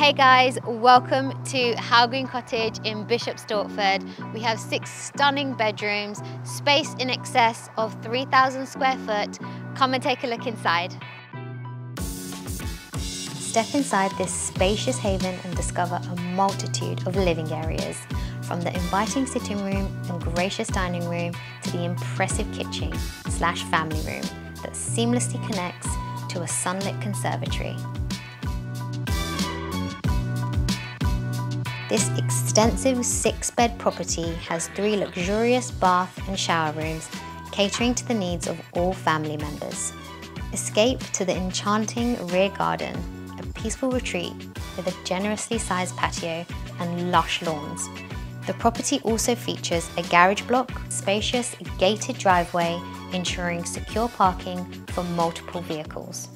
Hey guys, welcome to Howe Green Cottage in Bishop's Stortford. We have six stunning bedrooms, space in excess of 3,000 square foot. Come and take a look inside. Step inside this spacious haven and discover a multitude of living areas, from the inviting sitting room and gracious dining room to the impressive kitchen slash family room that seamlessly connects to a sunlit conservatory. This extensive six-bed property has three luxurious bath and shower rooms, catering to the needs of all family members. Escape to the enchanting rear garden, a peaceful retreat with a generously sized patio and lush lawns. The property also features a garage block, spacious gated driveway, ensuring secure parking for multiple vehicles.